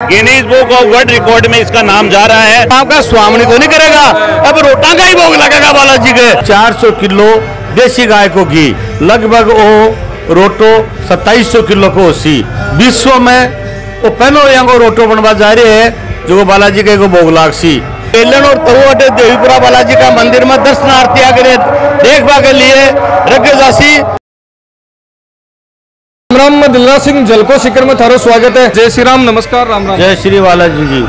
Guinness book of world record में इसका नाम जा रहा है। आपका स्वामी तो नहीं करेगा। अब रोटा का ही भोग लगेगा बालाजी के। 400 किलो देसी गाय को घी लगभग वो रोटो 2700 किलो को सी विश्व में वो पहलो यहाँ को रोटो बनवा जा रहे है जो बालाजी के को भोग लाग सी बेलन और तहुअटे देवीपुरा बालाजी का मंदिर में दर्शनार्थी आगे देखभा के लिए रखे जासी। राम दिलराज सिंह जलको सिकर में थारो स्वागत है। जय श्री राम नमस्कार राम राम। जय श्री बालाजी जी।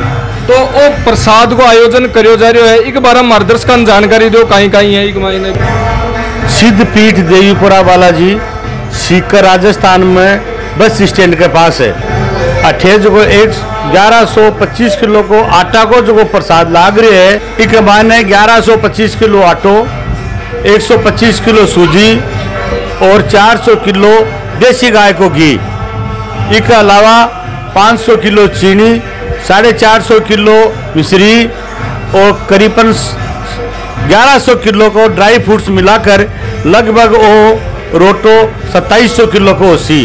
तो ओ प्रसाद को आयोजन करियो जा रही है। एक बार मार्गदर्शक जानकारी दो कहीं कहीं है एक महीने सिद्ध पीठ देवीपुरा बालाजी सीकर राजस्थान में बस स्टैंड के पास है। अठे जो को एक ग्यारह सौ पच्चीस किलो को आटा को जो को प्रसाद लाग रहे है। एक माने ग्यारह सौ पच्चीस किलो आटो एक सौ पच्चीस किलो सूजी और चार सौ किलो देसी गाय को घी। इसके अलावा 500 किलो चीनी, साढ़े चार सौ किलो मिश्री और करीबन 1100 किलो को ड्राई फ्रूट्स मिलाकर लगभग वो रोटो 2700 किलो को सी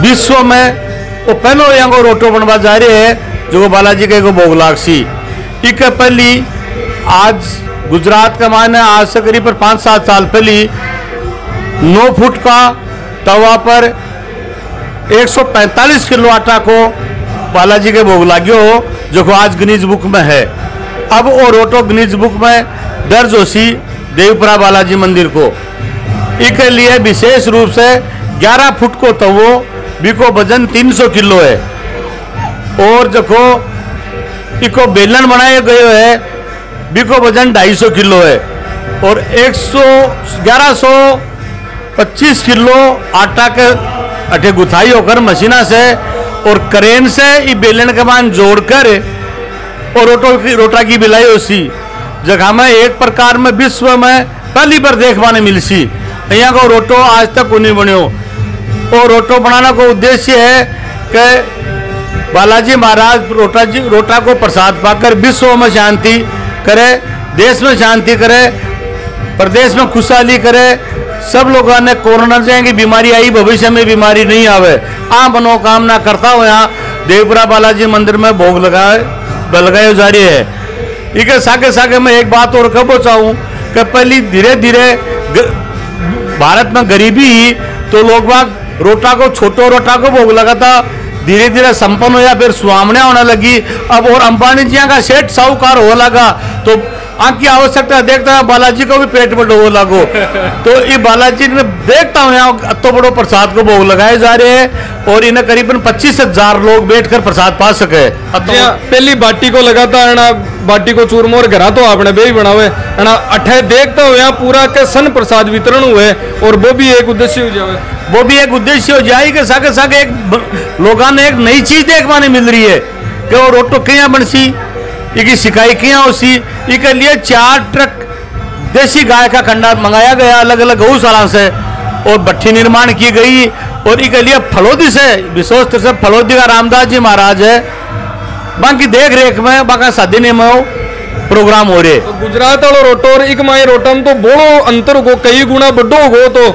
विश्व में वो पहलो को रोटो बनवा जा रहे है, जो बालाजी के को भोग लाग सी। इक पहली आज गुजरात का माने आज से करीब पाँच सात साल पहली नौ फुट का तवा पर 145 किलो आटा को बालाजी के भोग लाग्यो जो को आज गिनीज बुक में है। अब वो रोटो गिनीज बुक में दर्ज हो सी देवपुरा बालाजी मंदिर को। इसके लिए विशेष रूप से 11 फुट को तवो, बिको वज़न 300 किलो है। और जो इको बेलन बनाए गए है, बिको वज़न 250 किलो है। और 100 1125 किलो आटा के अठे गुथाई होकर मशीना से और करेन से ये बेलन के मान जोड़कर और रोटो की, रोटा की बिलाई होसी। जगह में एक प्रकार में विश्व में पहली बार देखने मिल सी यहाँ को रोटो आज तक नहीं बनियो। और रोटो बनाने का उद्देश्य है कि बालाजी महाराज रोटा जी, रोटा को प्रसाद पाकर विश्व में शांति करे, देश में शांति करे, प्रदेश में खुशहाली करे सब लोगों ने कोरोना से की बीमारी आई, भविष्य में बीमारी नहीं आवे। आ मनोकामना करता हो यहाँ, देवपुरा बालाजी मंदिर में भोग लगाए लगाए जा रही है। इके साके साके मैं एक बात और कहो चाहूँ, कि पहली धीरे धीरे भारत में गरीबी ही तो लोग बाग रोटा को, छोटो रोटा को भोग लगा था धीरे धीरे संपन्न हो या फिर स्वामण्या होने लगी। अब और अंबानी जी का सेठ साहूकार हो लगा तो आँख की आवश्यकता देखता है बालाजी को भी पेट में डोबो लागो। तो ये बालाजी ने देखता हूँ यहाँ अतो बड़ो प्रसाद को भोग लगाए जा रहे हैं और इन्हें करीबन पच्चीस हज़ार लोग बैठकर प्रसाद पा सके। पहली बाटी को लगाता है ना बाटी को चूरमो और घरा तो आपने बे ही बनावे। है ना अठे देखता हो यहाँ पूरा के सन प्रसाद वितरण हुए और वो भी एक उद्देश्य हो जाए वो भी एक उद्देश्य हो जाए कि सागे सागे एक लोगों ने एक नई चीज़ देखने मिल रही है कि वो रोटो क्या बनसी इसकी सिकाई क्या उसी इसके लिए चार ट्रक देसी गाय का कंडा मंगाया गया अलग अलग गौशाला से, और भट्टी निर्माण की गई, और इसके लिए फलोदी से विशेष से फलोदी का रामदास जी महाराज है। बाकी देख रेख में, बाका शादी में प्रोग्राम हो रहे। तो गुजरात वालों रोटो और एक माई रोटम तो बोलो अंतर को कई गुना बड़ो हो तो।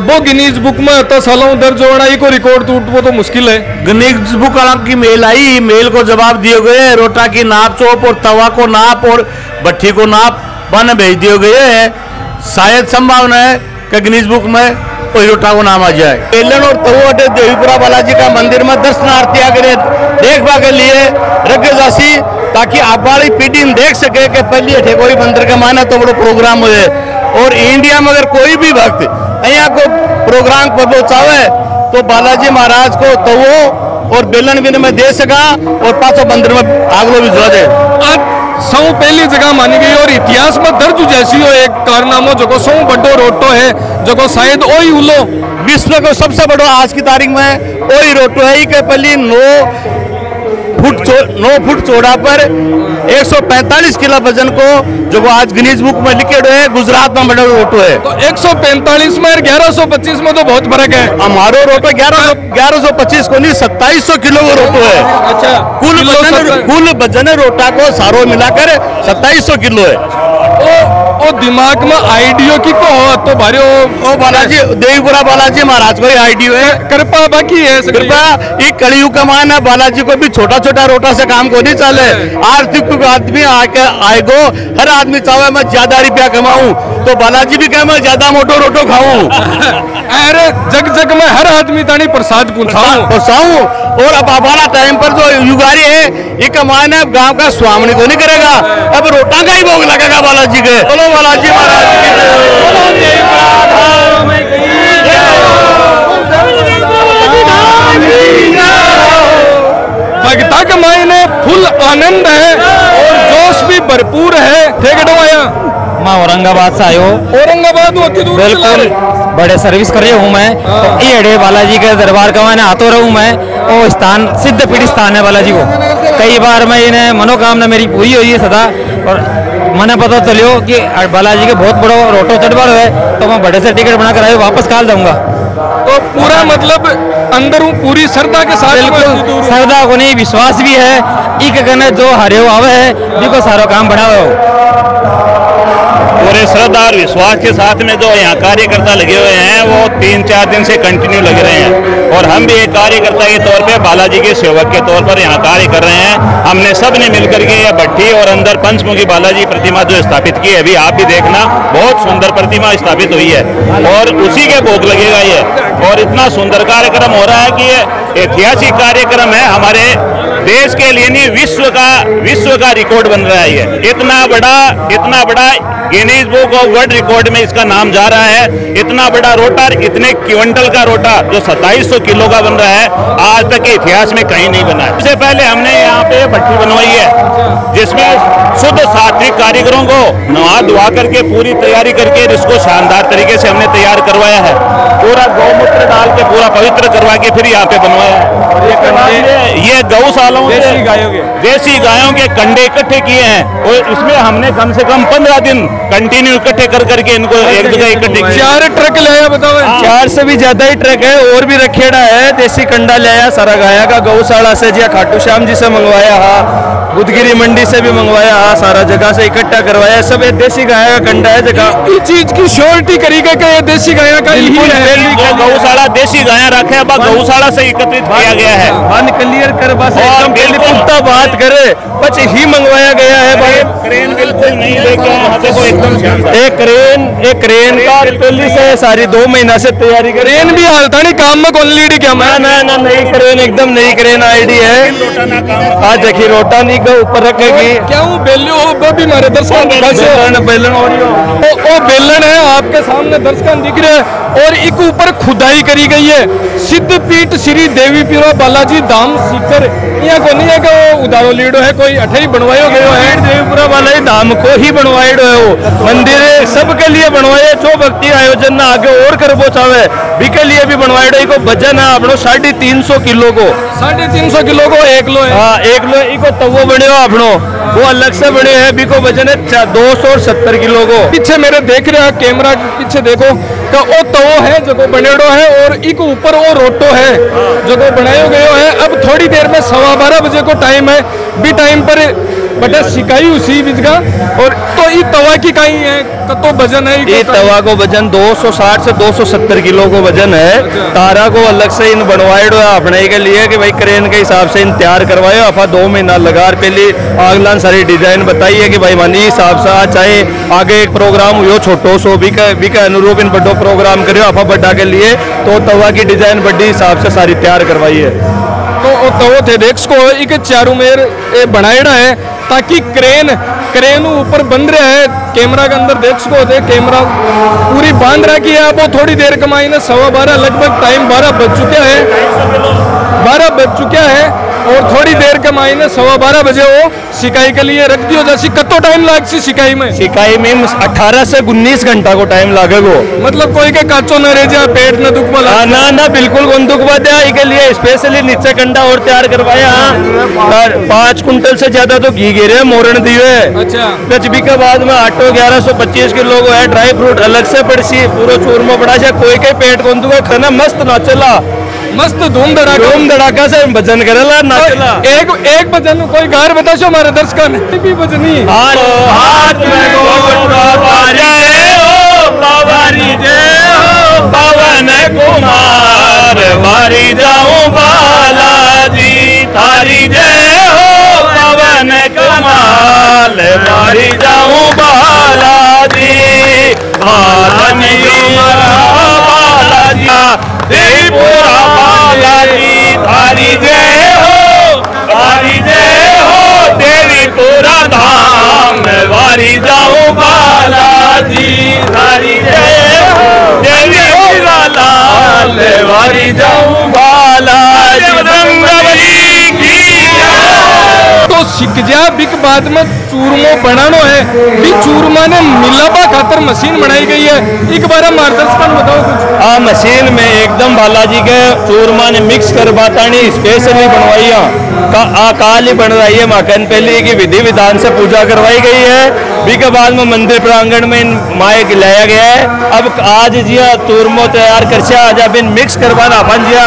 वो गिनीज बुक में तो सालों दर्ज होना ही को रिकॉर्ड टूट वो तो मुश्किल है। गिनीज बुक की मेल आई मेल को जवाब दिए गए रोटा की नाप चोप और तवा को नाप और भट्टी को नाप बन भेज दिए गए हैं। शायद संभावना है कि गिनीज बुक में कोई रोटा को नाम आ जाए। बेलन और तहुअटे देवीपुरा बालाजी का मंदिर में दर्शनार्थी आगे देखभा के लिए रखे जासी। ताकि आप वाली पीढ़ी देख सके कि पहली अठे कोई मंदिर का माना तो बड़ो प्रोग्राम हुए। और इंडिया में अगर कोई भी भक्त यहाँ को प्रोग्राम पर पहुंचावे तो बालाजी महाराज को तो वो और बेलन बिन में दे सका और पाँचों मंदिर में आगलो भी दे। सौ पहली जगह मानी गई और इतिहास में दर्ज जैसी हो एक कारनामो जो सौ बड़ो रोटो है जो शायद ओई उलो। विश्व को सबसे बड़ो आज की तारीख में ओई रोटो है। ही के पहली नो फुट नौ फुट चौड़ा पर 145 किलो वज़न को जो वो आज गिनीज बुक में लिखे हुए हैं गुजरात में बड़ा रोटो है। तो 145 में और 1125 में तो बहुत फ़र्क है। हमारो रोटो ग्यारह ग्यारह सौ पच्चीस को नहीं सत्ताईस सौ किलो वो रोटो है। अच्छा कुल वज़न कुल वज़न रोटा को सारो मिलाकर सत्ताईस सौ किलो है। तो ओ दिमाग में आइडियो की को हो तो भारे ओ ओ बालाजी देवीपुरा बालाजी महाराज को आईडियो है। कृपा बाकी है। कृपा ये कलयुग का मान है बालाजी को भी छोटा छोटा रोटा से काम को नहीं चले आर्थिक आदमी आके आएगो हर आदमी चाहे मैं ज़्यादा रुपया कमाऊं तो बालाजी भी कहे मैं ज़्यादा मोटो रोटो खाऊं। अरे जग जग में हर आदमी तानी प्रसाद पहुंचाऊं और अब हमारा टाइम पर जो युगारी है ये कमान है गाँव का स्वामी को नहीं करेगा। अब रोटा का ही भोग लगेगा बालाजी के। बोलो बालाजी महाराज भगता के मायने फुल आनंद है और जोश भी भरपूर है। ठीक है आया मैं औरंगाबाद से आयो। औरंगाबाद ला बिल्कुल। बड़े सर्विस कर रही हूँ मैं। तो ये अड़े बालाजी के दरबार का मैंने आतो रहूँ मैं। वो स्थान सिद्ध पीढ़ी स्थान है बालाजी को कई बार मैं इन्हें मनोकामना मेरी पूरी हुई है सदा। और मैंने पता चलियो कि बालाजी के बहुत बड़ो रोटो चढ़वार है। तो मैं बड़े से टिकट बना कर आयो वापस काल दूँगा तो पूरा मतलब अंदर हूँ पूरी श्रद्धा के साथ श्रद्धा को नहीं विश्वास भी है। एक कहने जो हरे हो आवे है। देखो सारो काम बढ़ावे हो। पूरे श्रद्धा और विश्वास के साथ में जो यहाँ कार्यकर्ता लगे हुए हैं, वो तीन चार दिन से कंटिन्यू लगे रहे हैं। और हम भी एक कार्यकर्ता के तौर पे, बालाजी के सेवक के तौर पर यहाँ कार्य कर रहे हैं। हमने सबने मिलकर के यह भट्टी और अंदर पंचमुखी बालाजी प्रतिमा जो स्थापित की है, अभी आप भी देखना, बहुत सुंदर प्रतिमा स्थापित हुई है। और उसी के भोग लगेगा ये। और इतना सुंदर कार्यक्रम हो रहा है कि ये ऐतिहासिक कार्यक्रम है। हमारे देश के लिए नहीं, विश्व का विश्व का रिकॉर्ड बन रहा है ये। इतना बड़ा इतना बड़ा Guinness book of world record में इसका नाम जा रहा है। इतना बड़ा रोटा इतने क्विंटल का रोटा जो 2700 किलो का बन रहा है आज तक के इतिहास में कहीं नहीं बना है। सबसे पहले हमने यहाँ पे भट्टी बनवाई है जिसमें शुद्ध सात्विक कारीगरों को नहा धुआ करके पूरी तैयारी करके इसको शानदार तरीके से हमने तैयार करवाया है। पूरा गौमूत्र डाल के पूरा पवित्र करवा के फिर यहाँ पे बनवाया है। ये गौशालाओं देसी गायों के। देसी गायों के कंडे इकट्ठे किए हैं। और इसमें हमने कम से कम पंद्रह दिन कंटिन्यू इकट्ठे कर करके इनको एक जगह इकट्ठे चार ट्रक ले आया बताओ। चार से भी ज़्यादा ही ट्रक है और भी रखेड़ा है। देसी कंडा ले आया सारा गाया का गौशाला से जिया खाटू श्याम जी से मंगवाया हा। बुधगिरी मंडी से भी मंगवाया हा सारा जगह से इकट्ठा करवाया। सब ये देसी गाया का कंडा है जगह। इस चीज़ की श्योरिटी करेगा कि ये देसी गाया का ही है। गौशाला देसी गाय रखे हैं, गौशाला से एकत्रित किया गया है। वन क्लियर कर बस एकदम बिल्कुल। बात करे। बस ही मंगवाया गया है भाई। एक क्रेन एक क्रेन का पहले से सारी दो महीना से तैयारी करे ट्रेन भी हालता नहीं काम में कौन लीड क्या? मैं ना ना नई क्रेन एकदम नई क्रेन आईडी है। आज देखी रोटा नहीं का ऊपर रखेगी। क्या वो बेल्यो वो भी मारे दर्शक बेलन यो। ओ, ओ बेलन है आपके सामने दर्शक दिख रहे हैं। और एक ऊपर खुदाई करी गई है। सिद्ध पीठ श्री देवी पीरो बालाजी धाम सीकर। यहाँ को नहीं है कि वो उदारो लीडो है कोई अठे ही बनवायो गयो है? देवपुरा ही धाम को ही बनवाइड है? वो मंदिर सबके लिए बनवाए जो भक्ति आयोजन ना आगे और कर वो चाहे भी के लिए भी बनवाइड है को वज़न है अपनो साढ़े तीन सौ किलो को। साढ़े तीन सौ किलो को एक लो है। हाँ एक लो इको तवो बने अपनो। वो अलग से बने हैं भी को वज़न है दो सौ सत्तर किलो को। पीछे मेरे देख रहे हैं कैमरा के पीछे देखो का ओ तवो है जगो बनेड़ो है और एक ऊपर वो रोटो है जगो बनायो गयो है। अब थोड़ी देर में सवा बारह बजे को टाइम है। भी टाइम पर बटे सिकाई उसी बीच का। और तो ई तवा की कहीं है कतो वज़न है ये तवा को वज़न 260 से 270 किलो को वज़न है। तारा को अलग से इन बनवाइड है अपने के लिए कि भाई क्रेन के हिसाब से इन तैयार करवाए। अफा दो महीना लगा पहले अगला सारी डिज़ाइन बताइए कि भाई मानी हिसाब से चाहे आगे एक प्रोग्राम हुयो छोटो सो भी का भी का अनुरूप इन बड़ो प्रोग्राम करियो अफा बड्डा के लिए। तो तवा की डिज़ाइन बड्डी हिसाब से सारी तैयार करवाई है। तो तवो थे देख सको इके चारों मेर बनाएड़ा है। ताकि क्रेन क्रेन ऊपर बंद रहे है। कैमरा के अंदर देख सको थे कैमरा पूरी बाँध रखी है। अब वो थोड़ी देर कमाई ने, सवा बारह, लगभग टाइम बारह बज चुका है। बारह बज चुका है। और थोड़ी देर के मायने सवा बारह बजे वो सिकाई के लिए रख दियो। जैसी कतो टाइम लाग सी सिकाई में। सिकाई में 18 से 19 घंटा को टाइम लागेगो। मतलब कोई के काचो न रह जाए पेट न दुख वाला हाँ, ना ना बिल्कुल बाध्या के लिए स्पेशली नीचे कंडा और तैयार करवाया। पाँच कुंटल से ज़्यादा तो घी गिरे मोरण दिए। अच्छा। कचबी के बाद में आटो 1125 किलो को है ड्राई फ्रूट अलग से पड़सी पूरा चूरमा पड़ा जा कोई के पेट बंदूक खाना मस्त ना चला। मस्त धूम धड़ाका धूम धड़ाका से भजन करेला नाचला। एक एक भजन कोई गार बता शो हमारे दर्शकों ने भी भजनी हाथ में गोटो बाजे ओ बाबारी जय हो। पवन कुमार मारी जाऊँ बालाजी थारी जय हो पवन कुमार मारी जाऊँ जाऊँ तो सीख जा बिक बाद में चूरमो बनानो है भी चूरमा ने खातर मशीन बनाई गई है। एक बार मार्गदर्शन बताओ कुछ। आ मशीन में एकदम बालाजी के चूरमा ने मिक्स कर बातानी स्पेशली बनवाई। का, आ काल ही बन रही है। माखन पहले की विधि विधान से पूजा करवाई गई है। भी के बाद में मंदिर प्रांगण में इन माए लाया गया है। अब आज जिया चूरमो तैयार कर आज अब इन मिक्स करवाना अपन जिया।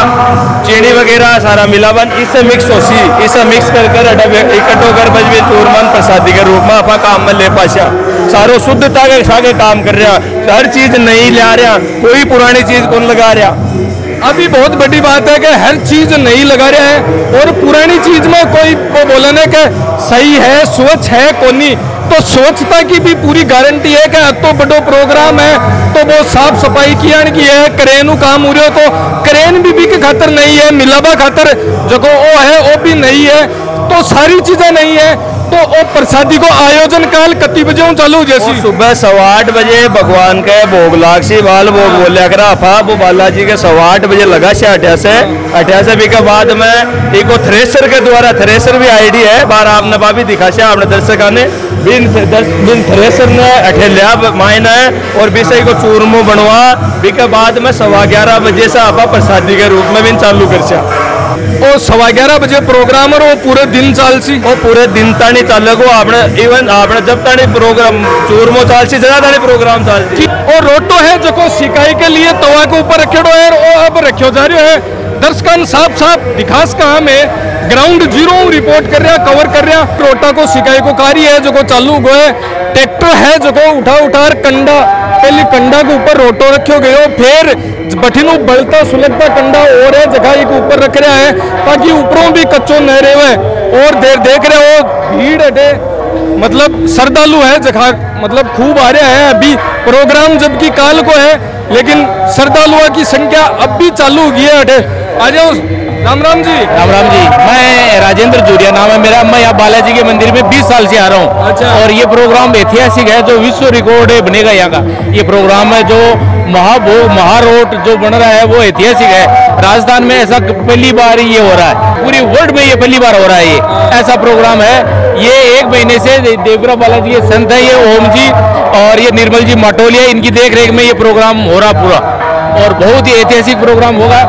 चीनी वगैरह सारा मिलावन इससे मिक्स हो सी इसे मिक्स कर कर इकट्ठो कर बजबे चूरमन प्रसादी के रूप में अपा काम में ले पाशा। सारो शुद्धता के सागे काम कर रहा। हर चीज़ नहीं ला रहा। कोई पुरानी चीज़ कौन लगा रहा। अभी बहुत बड़ी बात है कि हर चीज़ नहीं लगा रहे हैं और पुरानी चीज़ में कोई वो बोले ना कि सही है स्वच्छ है कोनी। तो स्वच्छता की भी पूरी गारंटी है कि तो बड़ो प्रोग्राम है तो वो साफ़ सफ़ाई की आन की है, क्रेन काम हो रहे तो क्रेन भी भी के खातर नहीं है, मिलाबा खातर जो वो है वो भी नहीं है। तो सारी चीज़ें नहीं है। तो वो प्रसादी को आयोजन काल कति बजे चालू और जैसी? सुबह सवा आठ बजे भगवान के भोग लाग सी, बाल भोग बोलिया करा। अफा, वो बालाजी के सवा आठ बजे लगा से अठिया से। अठिया से भी के बाद में एक थ्रेसर के द्वारा, थ्रेसर भी आईडी है बार आपने बाबी दिखा से, आपने दर्शक ने बिन बिन थ्रेसर ने अठे लिया, मायना है और विषय को चूरमो बनवा। भी के बाद में सवा ग्यारह बजे से आपा प्रसादी के रूप में भी चालू कर से वो सवा ग्यारह बजे प्रोग्राम और वो पूरे दिन चाल सी वो पूरे दिन तानी चाले को आपने इवन आपने जब तानी प्रोग्राम चूरमो चाल सी जगह तानी प्रोग्राम चाल सी। और रोटो है जो को सिकाई के लिए तवा के ऊपर रखेड़ो है और वो अब रखो जा रहे है दर्शकन साफ़ साफ़ दिखास कहा में ग्राउंड ज़ीरो रिपोर्ट कर रहा कवर कर रहा रोटा को सिकाई को कारी है जो को चालू गो है ट्रैक्टर है जो को उठा उठार कंडा पहले कंडा के ऊपर रोटो रखो गयो फिर बठिनो बलता सुलगता कंडा और है जगह के ऊपर रख रहा है, ताकि ऊपरों भी कच्चो न रहे। और देर देख रहे हो, भीड़ हटे मतलब श्रद्धालु है, जगह मतलब खूब आ रहा है। अभी प्रोग्राम जबकि काल को है, लेकिन श्रद्धालुओं की संख्या अब भी चालू हुई है अटे। आ जाओ राम राम जी। राम राम जी। मैं राजेंद्र जूरिया नाम है मेरा। मैं यहाँ बालाजी के मंदिर में 20 साल से आ रहा हूँ। अच्छा। और ये प्रोग्राम ऐतिहासिक है जो विश्व रिकॉर्ड बनेगा यहाँ का। ये प्रोग्राम है जो महाभोग महारोट जो बन रहा है वो ऐतिहासिक है। राजस्थान में ऐसा पहली बार ये हो रहा है। पूरी वर्ल्ड में ये पहली बार हो रहा है ये। ऐसा प्रोग्राम है। ये एक महीने से देवरा बालाजी के संत है ये ओम जी और ये निर्मल जी माटोलिया इनकी देख रेख में ये प्रोग्राम हो रहा पूरा। और बहुत ही ऐतिहासिक प्रोग्राम होगा।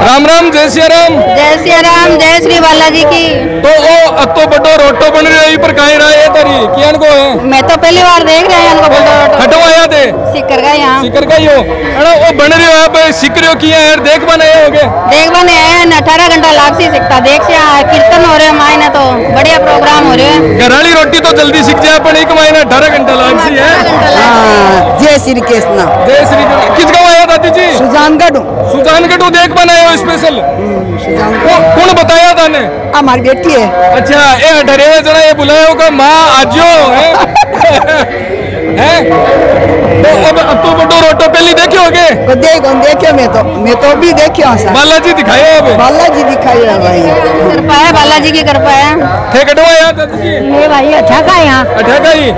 राम राम जय श्री राम। जय श्री राम जय श्री बालाजी की। तो ओ अतो बड़ो रोटो बन रही पर काहे रहा है तरी। कियन को है? मैं तो पहली बार देख रहे हैं इनको बड़ो हटो आया थे सिक्कर का यहाँ सिकर का ही हो। अरे वो बन रहे हो आप सिक रहे हो किया है देख बनाए होगे। देख बने आए अठारह घंटा लाग सी सकता देख से यहाँ कीर्तन हो रहे हैं मायने तो बढ़िया प्रोग्राम हो रहे हैं। घराली रोटी तो जल्दी सीख जाए पर एक महीना अठारह घंटा लाग सी है जय श्री कृष्ण। जय श्री कृष्ण। किस गाँव आया दादी जी सुजानगढ़ सुजानगढ़ देख बनाए हो स्पेशल कौन बताया था ने हमारी बेटी है। अच्छा ये डरे जरा ये बुलाया होगा माँ आज है। हैं? तो अब अब तो बड़ो रोटो पहले देखे होगे? को देखो देखियो? मैं तो मैं तो भी देखियो सर बालाजी दिखाए अब। बालाजी दिखाई है भाई। कृपा है बालाजी की कृपा है। थे कटवा भाई अच्छा का यहाँ। अठा का ही।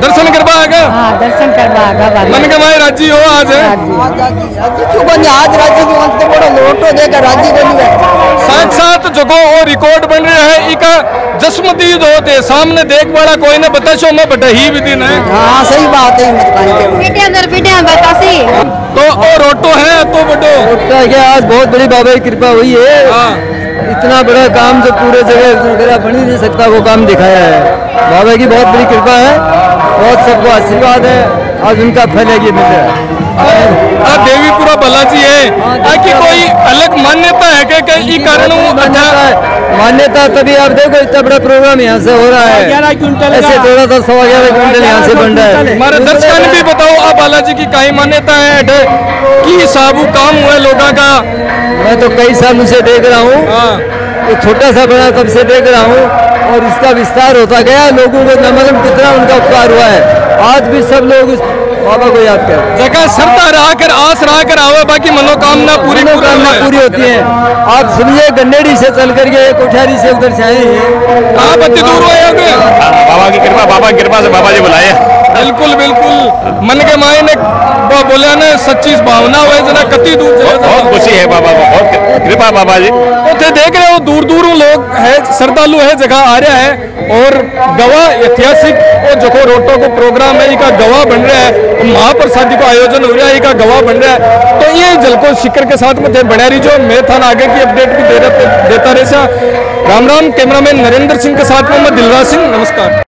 दर्शन करवा आगा? हाँ दर्शन करवा मन के माए राज़ी हो आज है? क्यों बने आज राज्य की वंश तो बड़ा लोटो देकर नहीं साथ साथ जगो और रिकॉर्ड बन रहा है इका जसमती जो होते सामने देख बड़ा कोई ने बता शो मैं बटा ही भी दिन है। हाँ सही बात है मत के बतासी तो और ऑटो है तो बटो। क्या? आज बहुत बड़ी बाबा की कृपा हुई है। हाँ। इतना बड़ा काम जो पूरे जगह वगैरह बन ही नहीं सकता वो काम दिखाया है। बाबा की बहुत बड़ी कृपा है। बहुत सबको आशीर्वाद है। आज उनका फल है ये मिल रहा है। देवीपुरा बालाजी है। आ की कोई अलग मान्यता है कि कि कारण मान्यता अच्छा है मान्यता तभी आप देखो इतना बड़ा प्रोग्राम यहाँ से हो रहा है। ऐसे थोड़ा सा सवा ग्यारह क्विंटल यहाँ से बन रहा है। हमारे दर्शकों ने भी बताओ आ बालाजी की काई मान्यता है? की साबु काम हुए लोगों का? मैं तो कई साल से देख रहा हूँ। हाँ। तो छोटा सा बना तब से देख रहा हूँ और इसका विस्तार होता गया। लोगों को न मालूम कितना उनका उपकार हुआ है। आज भी सब लोग इस बाबा को याद कर। जगह श्रद्धा रहा कर आस रहा कर आओ बाकी मनोकामना पूरी मनोकामना पूरी होती है। आप सुनिए गन्नेड़ी से चल करके कोठारी से उधर से आए हैं। आप अति दूर हुए होगे बाबा की कृपा बाबा की कृपा से बाबा जी बुलाए। बिल्कुल बिल्कुल। मन के माए ने बोलिया ने सच्ची भावना हुए जना कति दूर बहुत खुशी है बाबा बहुत कृपा बाबा जी। उसे देख रहे हो दूर दूर लोग है श्रद्धालु है जगह आ रहा है और गवा ऐतिहासिक और जो रोटो को प्रोग्राम है इका गवाह बन रहा है महाप्रसादी को आयोजन हो रहा है इका गवाह बन रहा है। तो ये जलको शिखर के साथ में बना रही जो मैं थान आगे की अपडेट भी दे देता रहे राम राम कैमरामैन नरेंद्र सिंह के साथ में मैं दिलराज सिंह नमस्कार।